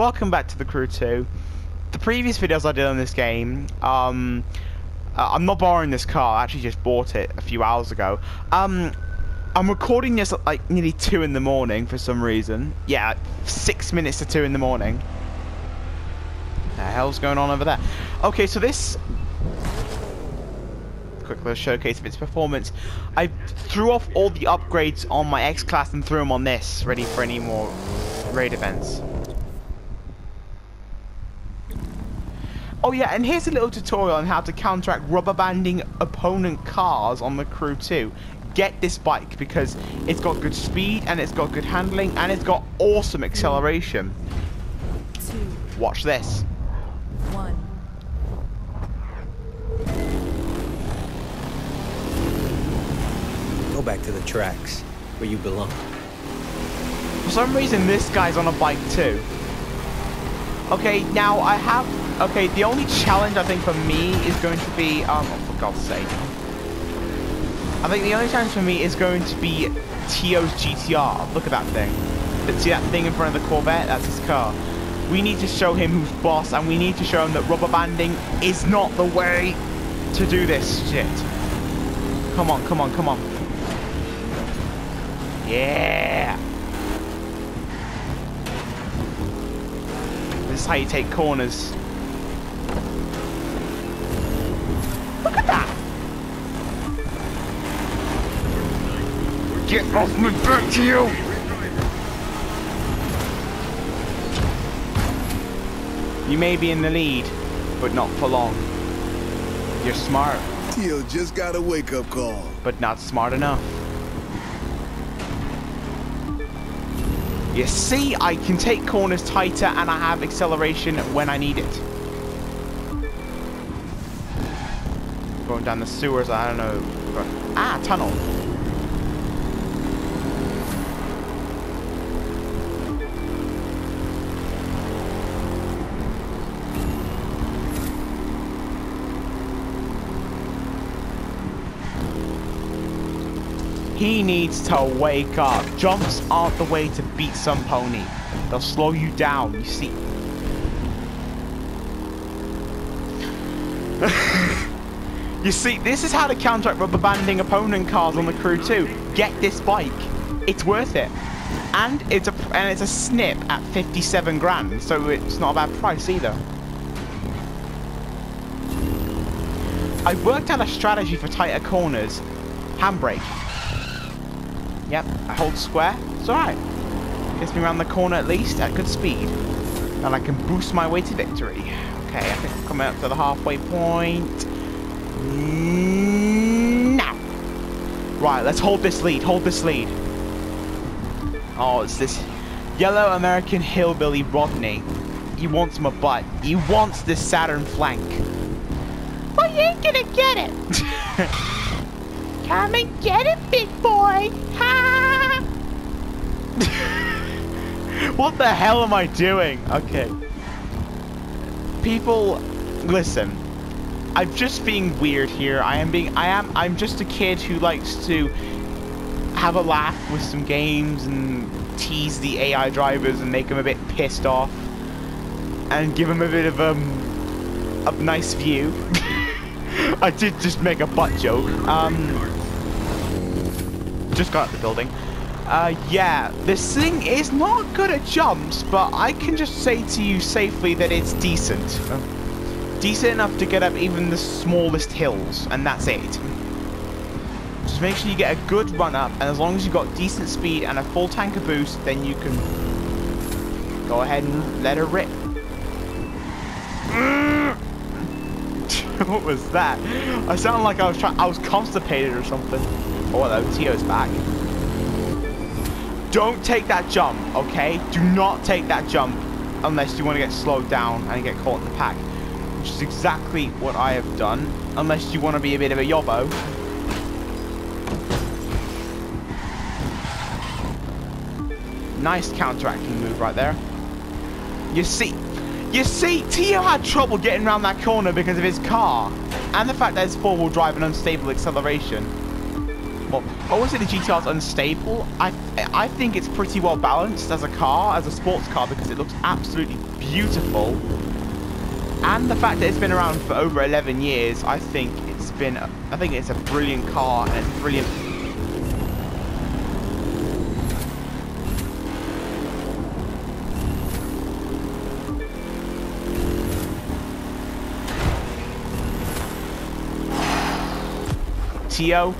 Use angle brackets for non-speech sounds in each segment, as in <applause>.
welcome back to the crew 2. The previous videos I did on this game, um, uh, I'm not borrowing this car, I actually just bought it a few hours ago. Um, I'm recording this at like nearly 2 in the morning for some reason. Yeah, 6 minutes to 2 in the morning. What The hell's going on over there? Okay, so this quick little showcase of its performance. I threw off all the upgrades on my X-Class and threw them on this, ready for any more raid events. Oh yeah, and here's a little tutorial on how to counteract rubber banding opponent cars on the crew 2. Get this bike because it's got good speed and it's got good handling and it's got awesome acceleration. Two, Watch this. one. Go back to the tracks, where you belong. For some reason, this guy's on a bike too. Okay, now I have... Okay, the only challenge I think for me is going to be... Um, oh, for God's sake. I think the only challenge for me is going to be Tio's GTR. Look at that thing. See that thing in front of the Corvette? That's his car. We need to show him who's boss, and we need to show him that rubber banding is not the way to do this shit. Come on, come on, come on. Yeah! This is how you take corners. Get off my back to you! You may be in the lead, but not for long. You're smart, Tio just got a wake-up call. but not smart enough. You see, I can take corners tighter and I have acceleration when I need it. Going down the sewers, I don't know. Ah, tunnel. He needs to wake up. Jumps aren't the way to beat some pony. They'll slow you down, you see. <laughs> you see, this is how to counteract rubber banding opponent cars on the crew 2. Get this bike. It's worth it. And it's a and it's a snip at 57 grand, so it's not a bad price either. I worked out a strategy for tighter corners. Handbrake. Yep, I hold square. It's alright. Gets me around the corner at least at good speed. And I can boost my way to victory. Okay, I think I'm coming up to the halfway point. Now. Right, let's hold this lead. Hold this lead. Oh, it's this yellow American hillbilly Rodney. He wants my butt. He wants this Saturn flank. Well, you ain't gonna get it. <laughs> Come and get it, what the hell am I doing? Okay. People, listen. I'm just being weird here. I am being, I am, I'm just a kid who likes to have a laugh with some games and tease the AI drivers and make them a bit pissed off. And give them a bit of um, a nice view. <laughs> I did just make a butt joke. Um, just got out the building. Uh, yeah, this thing is not good at jumps, but I can just say to you safely that it's decent. Decent enough to get up even the smallest hills, and that's it. Just make sure you get a good run up, and as long as you've got decent speed and a full tank of boost, then you can go ahead and let her rip. <laughs> what was that? I sounded like I was trying. I was constipated or something. Oh, hello, Tio's back. Don't take that jump, okay? Do not take that jump unless you want to get slowed down and get caught in the pack, which is exactly what I have done. Unless you want to be a bit of a yobbo. Nice counteracting move right there. You see, you see, Tio had trouble getting around that corner because of his car. And the fact that it's four-wheel drive and unstable acceleration. Well, I won't say the GTR is unstable. I I think it's pretty well balanced as a car, as a sports car, because it looks absolutely beautiful. And the fact that it's been around for over 11 years, I think it's been, I think it's a brilliant car and it's brilliant. Tio,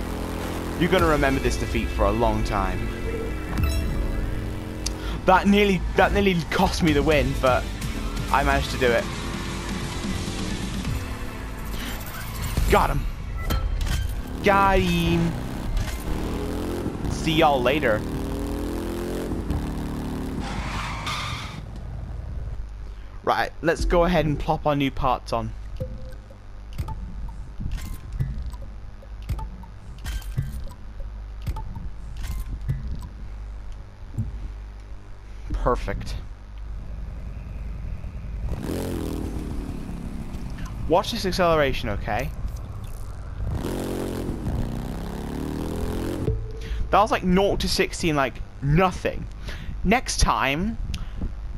you're gonna remember this defeat for a long time. That nearly, that nearly cost me the win, but I managed to do it. Got him. Got him. See y'all later. Right, let's go ahead and plop our new parts on. Perfect. Watch this acceleration, okay? That was like 0 to 16, like nothing. Next time,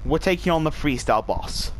we're taking on the freestyle boss.